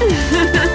Ha ha ha!